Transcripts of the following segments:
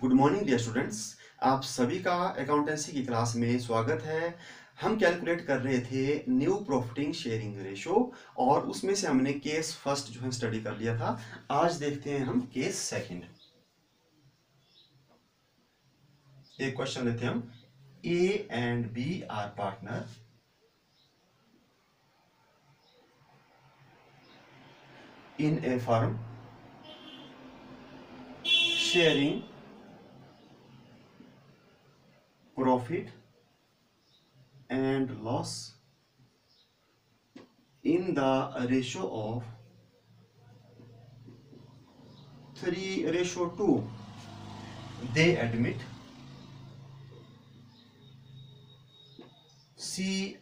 Good morning dear students आप सभी का अकाउंटेंसी की क्लास में स्वागत है। हम कैलकुलेट कर रहे थे न्यू प्रॉफिटिंग शेयरिंग रेशो और उसमें से हमने केस फ़र्स्ट जो है स्टडी कर लिया था। आज देखते हैं हम केस सेकंड एक क्वेश्चन लेते हैं हम। A and B are partner in a firm sharing profit and loss in the ratio of 3 ratio 2 they admit C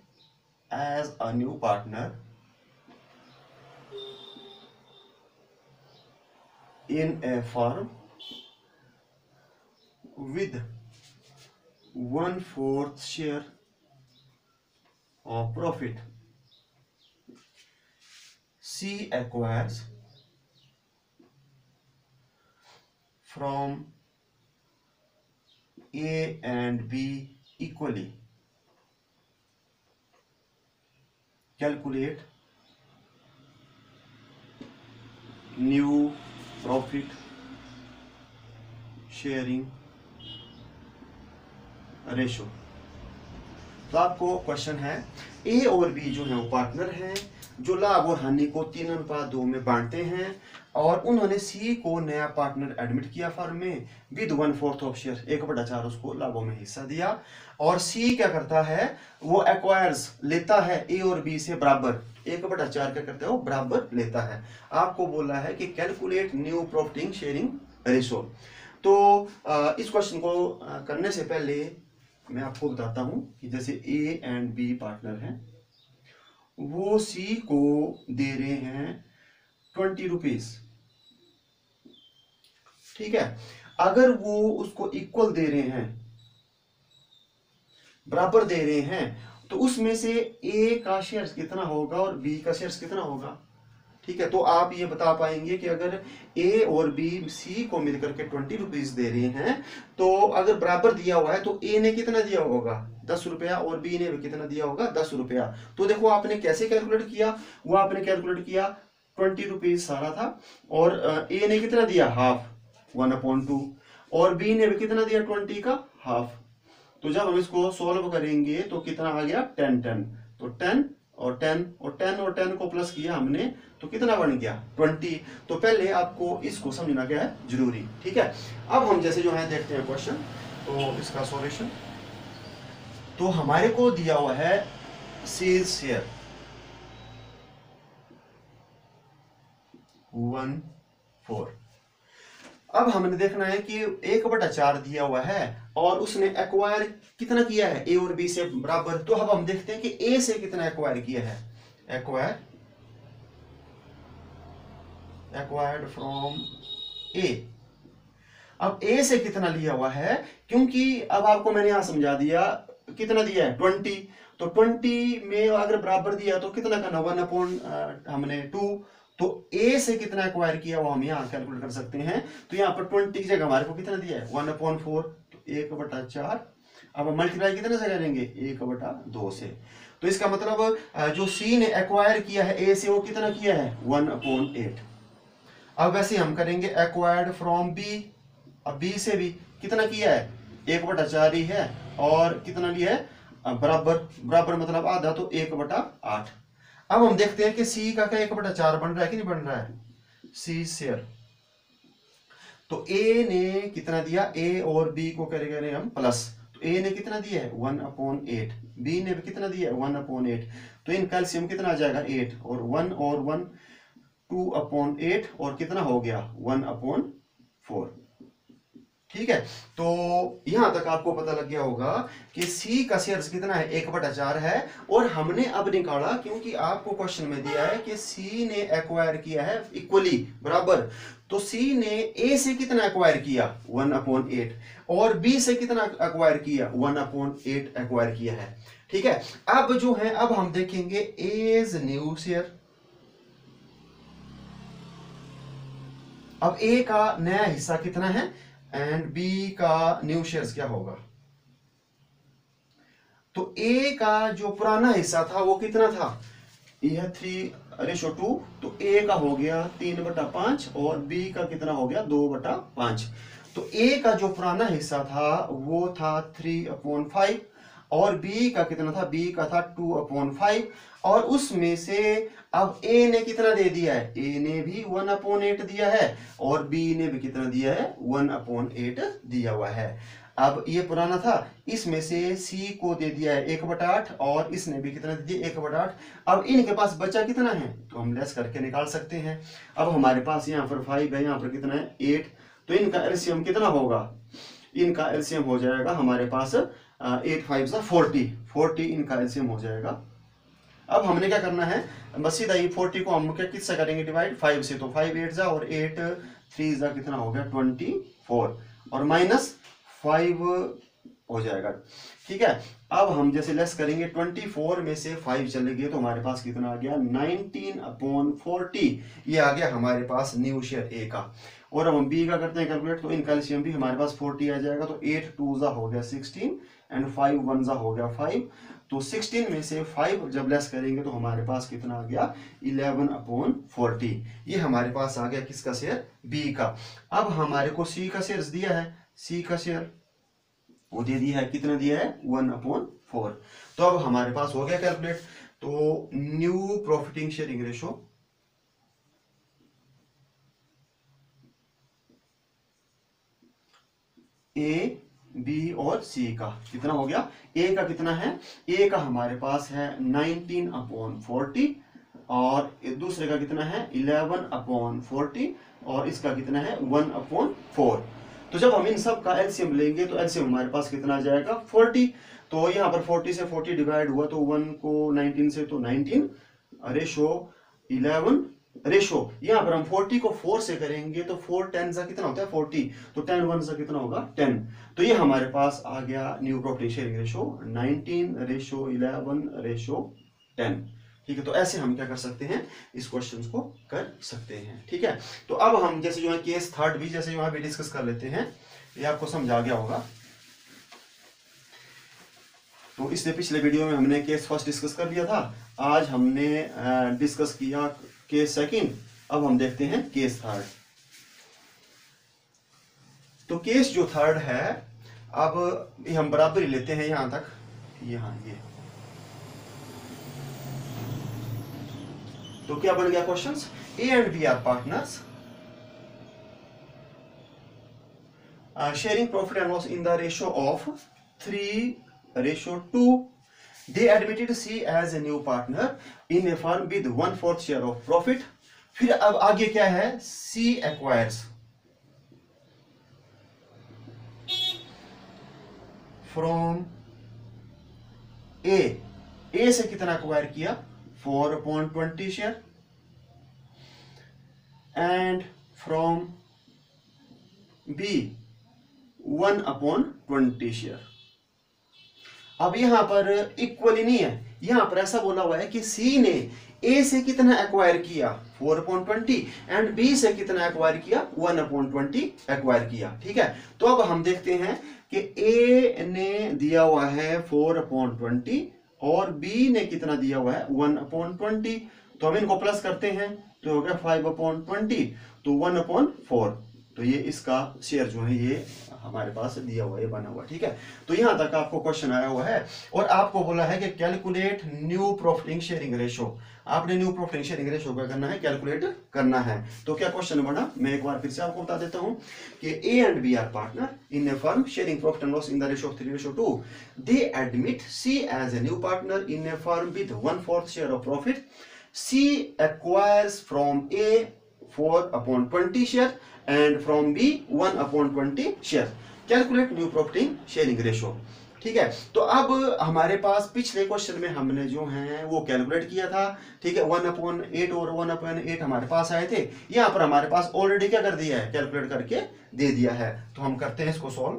as a new partner in a firm with one fourth share of profit. C acquires from A and B equally. Calculate new profit sharing ratio. तो आपको question है A और B जो है वो partner हैं, जो लाभ और हानि को तीन अनुपात दो में बांटते हैं, और उन्होंने सी को नया पार्टनर एडमिट किया फर्म में with one fourth of share एक बटा चार उसको लाभों में हिस्सा दिया। और सी क्या करता है, वो एक्वायर्स लेता है ए और बी से बराबर, एक बटा चार क्या करता है, वो बराबर लेता है। आपको बोला है कि calculate new profiting sharing ratio तो इस क्वेश्चन को करने से पहले मैं आपको बताता हूँ कि जैसे ए एंड बी पार्टनर हैं, वो सी को दे रहे हैं ट्वेंटी रुपीज़ ठीक है? अगर वो उसको इक्वल दे रहे हैं, बराबर दे रहे हैं तो उसमें से ए का शेयर्स कितना होगा और बी का शेयर्स कितना होगा? ठीक है तो आप ये बता पाएँगे कि अगर ए और बी सी को मिलकर के ट्वेंटी रुपीज़ दे रहे हैं तो अगर बराबर दिया हुआ है तो ए ने कितना दिया होगा? दस रुपया और बी ने भी कितना दिया होगा? दस रुपया। तो देखो, आपने कैसे कैलकुलेट किया? वो आपने कैलकुलेट किया ट्वेंटी रुपीज़ सारा था, और ए ने कितना दिया? हाफ़ वन अपॉइंट टू और बी ने भी कितना दिया? ट्वेंटी का? हाफ़ तो जब हम इसको सोल्व करेंगे तो कितना आ गया? टेन टेन तो टेन और टेन और टेन और टेन को प्लस किया हमने तो कितना बन गया? ट्वेंटी तो पहले आपको इसको समझना क्या है? ज़रूरी. ठीक है? अब हम जैसे जो है, देखते हैं क्वेश्चन तो इसका सॉल्यूशन तो हमारे को दिया हुआ है सीज शेयर वन फोर अब हमने देखना है कि एक बटा चार दिया हुआ है और उसने एक्वायर कितना किया है? ए और बी से बराबर। तो अब हम देखते हैं कि ए से कितना एक्वायर किया है। एक्वायर एक्वायर्ड फ्रॉम ए अब ए से कितना लिया हुआ है? क्योंकि अब आपको मैंने यहाँ समझा दिया, कितना दिया है? ट्वेंटी। तो ट्वेंटी में अगर बराबर दिया तो कितना करना वन अपॉन हमने टू। तो ए से कितना एक्वायर किया वो हम यहाँ कैलकुलेट कर सकते हैं। तो यहाँ पर ट्वेंटी की जगह हमारे को कितना दिया है? वन अपॉन फोर तो एक बटा चार। अब मल्टीप्लाई कितने से करेंगे? एक बटा दो से। तो इसका मतलब जो सी ने एक्वायर किया है ए से वो कितना किया है? वन अपॉन एट अब वैसे हम करेंगे एक्वायर्ड फ्रॉम बी अब बी से भी कितना किया है? एक बटा चार ही है। और कितना लिया है? बराबर बराबर मतलब आधा तो एक बटा आठ। अब हम देखते हैं कि सी का क्या एक बटा चार बन रहा है कि नहीं बन रहा है? सी शेयर तो ए ने कितना दिया? ए और बी को करेंगे हम? प्लस तो ए ने कितना दिया है? वन अपॉन एट बी ने भी कितना दिया है? वन अपॉन एट तो इन कैल्सियम कितना आ जाएगा? एट और वन और वन टू अपॉन एट और कितना हो गया? वन अपॉन फोर ठीक है? तो यहाँ तक आपको पता लग गया होगा कि सी का शेयर्स कितना है? एक बटा चार है। और हमने अब निकाला, क्योंकि आपको क्वेश्चन में दिया है कि सी ने एक्वायर किया है इक्वली बराबर। तो सी ने ए से कितना एक्वायर किया? वन अपॉन एट और बी से कितना एक्वायर किया? वन अपॉन एट एक्वायर किया है। ठीक है? अब जो है, अब हम देखेंगे एज न्यू शेयर अब ए का नया हिस्सा कितना है? एंड बी का न्यू शेयर्स क्या होगा? तो ए का जो पुराना हिस्सा था, वो कितना था? यह थ्री रेशो टू तो ए का हो गया तीन बटा पाँच और बी का कितना हो गया दो बटा पाँच। तो ए का जो पुराना हिस्सा था, वो था थ्री अपॉन फाइव और बी का कितना था? बी का था टू अपॉन फाइव और उसमें से अब ए ने कितना दे दिया है? ए ने भी वन अपॉन एट दिया है और बी ने भी कितना दिया है? वन अपॉन एट दिया हुआ है। अब ये पुराना था। इसमें से सी को दे दिया है एक बटा आठ और इसने भी कितना दे दिया एक बटा आठ। अब इनके पास बचा कितना है? तो हम लेस करके निकाल सकते हैं। अब हमारे पास यहाँ पर फाइव है, यहाँ पर कितना है? एट तो इनका एल्सियम कितना होगा? इनका एल्सियम हो जाएगा हमारे पास एट फाइव सा फोर्टी फोर्टी इनका एल्सियम हो जाएगा। अब हमने क्या करना है? बस सीधा ये फोर्टी को हम क्या किससे करेंगे? डिवाइड फाइव से तो फाइव एट जा और एट थ्री जा कितना हो गया? ट्वेंटी फोर और माइनस फाइव हो जाएगा। ठीक है? अब हम जैसे लेस करेंगे ट्वेंटी फोर में से फाइव चले गए तो हमारे पास कितना आ गया? नाइनटीन अपॉन फोर्टी ये आ गया हमारे पास न्यू शेयर ए का। और अब हम बी का करते हैं कैलकुलेट तो इन कैल्शियम भी हमारे पास फोर्टी आ जाएगा तो एट टू जा हो गया सिक्सटीन एंड फाइव वन जा हो गया फाइव तो 16 में से फाइव जब लेस करेंगे तो हमारे पास कितना आ गया? 11 अपॉन फोर्टी ये हमारे पास आ गया किसका शेयर बी का. अब हमारे को सी का शेयर दिया है. सी का शेयर वो दे दिया है. कितना दिया है? वन अपॉन फोर तो अब हमारे पास हो गया कैलकुलेट तो new profiting sharing ratio A B और सी का कितना हो गया? ए का कितना है? ए का हमारे पास है 19 अपॉन फोर्टी और दूसरे का कितना है? 11 अपॉन फोर्टी और इसका कितना है? 1 अपॉन फोर। तो जब हम इन सब का एलसीएम लेंगे तो एलसीएम हमारे पास कितना आ जाएगा? 40 तो यहाँ पर 40 से 40 डिवाइड हुआ तो 1 को 19 से तो 19 रेशो 11 रेशो, यहाँ पर हम 40 को 4 से करेंगे तो 4 टेन सा कितना होता है? 40 तो 10 1 सा कितना होगा? 10 तो ये हमारे पास आ गया new property sharing ratio 19 ratio 11 ratio 10 ठीक है तो ऐसे हम क्या कर सकते हैं? इस क्वेश्चन को कर सकते हैं। ठीक है? तो अब हम जैसे जो है केस थर्ड भी जैसे वहाँ भी डिस्कस कर लेते हैं। ये आपको समझा गया होगा। तो इससे पिछले वीडियो में हमने केस फ़र्स्ट डिस्कस कर लिया था। आज हमने डिस्कस किया केस सेकंड। अब हम देखते हैं केस थर्ड। तो केस जो थर्ड है, अब हम बराबरी लेते हैं यहाँ तक। यहाँ, ये। तो क्या बन गया questions A and B are partners sharing profit and loss in the ratio of three ratio two they admitted C as a new partner in a firm with one fourth share of profit फिर अब आगे क्या है C acquires from A A से कितना acquire किया 4 upon 20 share and from B 1 upon 20 share अब यहाँ पर इक्वली नहीं है। यहाँ पर ऐसा बोला हुआ है कि सी ने ए से कितना एक्वायर किया? Four upon twenty and B से कितना एक्वायर किया? वन अपॉइंट ट्वेंटी एक्वायर किया। ठीक है? तो अब हम देखते हैं कि ए ने दिया हुआ है फोर अपॉइंट ट्वेंटी और बी ने कितना दिया हुआ है? वन अपॉन ट्वेंटी तो हम इनको प्लस करते हैं। तो हो गया फाइव अपॉन ट्वेंटी तो वन अपॉन फोर तो ये इसका शेयर जो है ये हमारे पास दिया हुआ है बना हुआ ठीक है? तो यहाँ तक आपको क्वेश्चन आया हुआ है और आपको बोला है कि calculate new profiting sharing ratio आपने न्यू प्रॉफिटिंग शेयरिंग रेशो क्या करना है? कैलकुलेट करना है। तो क्या क्वेश्चन बना? मैं एक बार फिर से आपको बता देता हूँ कि A and B are partner in a firm sharing profit and loss in the ratio of three ratio two they admit C as a new partner in a firm with one fourth share of profit C acquires from A 4 upon 20 share. And from B 1 upon 20 share. Calculate new property sharing ratio. ठीक है? तो अब हमारे पास पिछले question में हमने जो है, वो कैलकुलेट किया था। ठीक है? वन अपॉन एट और वन अपॉन एट हमारे पास आए थे। यहाँ पर हमारे पास ऑलरेडी क्या कर दिया है? कैलकुलेट करके दे दिया है। तो हम करते हैं इसको सॉल्व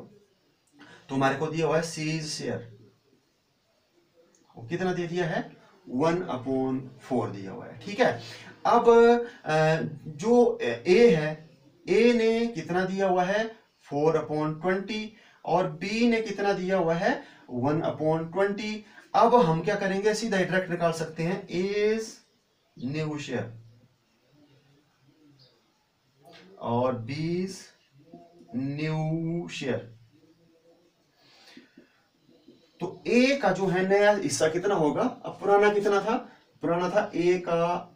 तो हमारे को दिया हुआ है सीज शेयर कितना दे दिया है? वन अपॉन फोर दिया हुआ है। ठीक है? अब जो ए है ए ने कितना दिया हुआ है? Four upon twenty. और बी ने कितना दिया हुआ है? One upon twenty. अब हम क्या करेंगे? सीधा डायरेक्ट निकाल सकते हैं। एज न्यू शेयर और बीज न्यू शेयर तो ए का जो है नया हिस्सा कितना होगा? अब पुराना कितना था? पुराना था ए का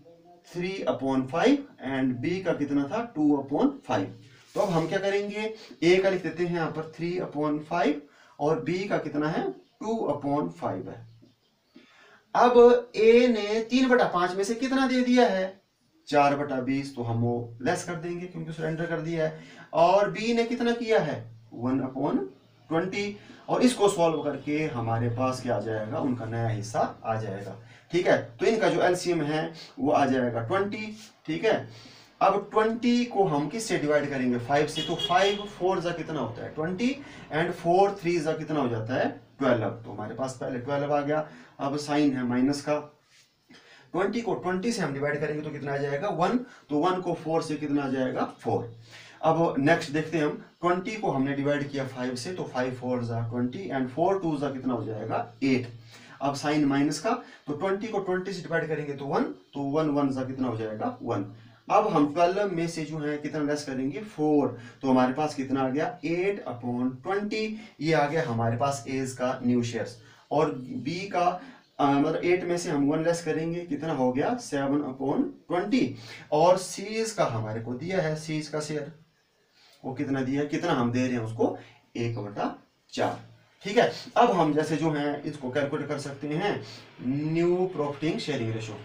three upon five and B का कितना था? टू अपॉन फाइव तो अब हम क्या करेंगे? ए का लिख देते हैं यहाँ पर थ्री अपॉन फाइव और बी का कितना है? टू अपॉन फाइव है। अब ए ने तीन बटा पाँच में से कितना दे दिया है? चार बटा बीस तो हम वो लेस कर देंगे क्योंकि सरेंडर कर दिया है। और बी ने कितना किया है? वन अपॉन ट्वेंटी, और इसको सॉल्व करके हमारे पास क्या आ जाएगा? उनका नया हिस्सा आ जाएगा। ठीक है? तो इनका जो एलसीएम है, वो आ जाएगा ट्वेंटी, ठीक है? अब ट्वेंटी को हम किससे डिवाइड करेंगे? फाइव से। तो फाइव फोर जा कितना होता है? ट्वेंटी एंड फोर थ्री जा कितना हो जाता है? ट्वेल्व तो हमारे पास पहले ट्वेल्व आ गया। अब साइन है माइनस का। ट्वेंटी को ट्वेंटी से हम डिवाइड करेंगे तो कितना आ जाएगा? वन तो वन को फोर से कितना आ जाएगा? फोर अब नेक्स्ट देखते हैं हम ट्वेंटी को हमने डिवाइड किया फाइव से तो फाइव फोर जा ट्वेंटी एंड फोर टू जा कितना हो जाएगा? एट अब साइन माइनस का तो ट्वेंटी को ट्वेंटी से डिवाइड करेंगे तो वन तो वन वन जा कितना हो जाएगा? वन अब हम ट्वेल्व में से जो है, कितना लेस करेंगे? फोर तो हमारे पास कितना आ गया? एट अपॉन ट्वेंटी ये आ गया हमारे पास एज का न्यू शेयर्स और बी का मतलब एट में से हम वन लेस करेंगे, कितना हो गया? सेवन अपॉन ट्वेंटी और सीज का हमारे को दिया है सीज का शेयर वो कितना दिया है? कितना हम दे रहे हैं उसको? एक बटा चार। ठीक है? अब हम जैसे जो है, इसको कैलकुलेट कर सकते हैं। New profiting sharing ratio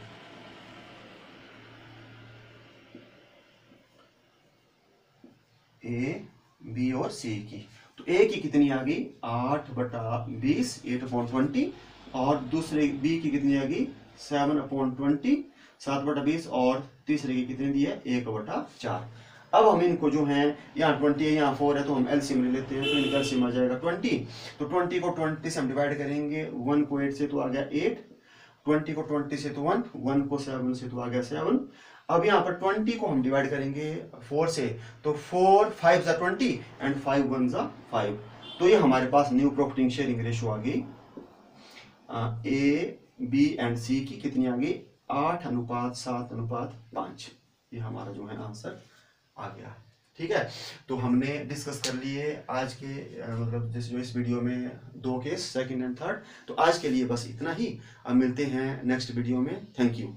A B और सी की। तो ए की कितनी आ गई? आठ बटा बीस एट अपॉइंट ट्वेंटी और दूसरे बी की कितनी आ गई? सेवन अपॉइंट ट्वेंटी सात बटा बीस और तीसरे की कितनी दी है? एक बटा चार। अब हम इनको जो है, यहाँ ट्वेंटी है, यहाँ फोर है तो हम एलसीएम ले लेते हैं तो इनका एलसीएम आ जाएगा ट्वेंटी तो ट्वेंटी को ट्वेंटी से हम डिवाइड करेंगे वन को एट से तो आ गया एट ट्वेंटी को ट्वेंटी से तो वन वन को सेवन से तो आ गया सेवन अब यहाँ पर ट्वेंटी को हम डिवाइड करेंगे फोर से तो फोर फाइव ज़ा ट्वेंटी एंड फाइव वन ज़ा फाइव तो ये हमारे पास न्यू प्रॉफिटिंग शेयरिंग रेशो आ गई. ए बी एंड सी की कितनी आ गई? आठ अनुपात, सात अनुपात, पाँच. ये हमारा जो है आंसर आ गया। ठीक है? तो हमने डिस्कस कर लिए आज के मतलब जिस, जो इस वीडियो में दो केस सेकंड एंड थर्ड तो आज के लिए बस इतना ही। अब मिलते हैं नेक्स्ट वीडियो में। Thank you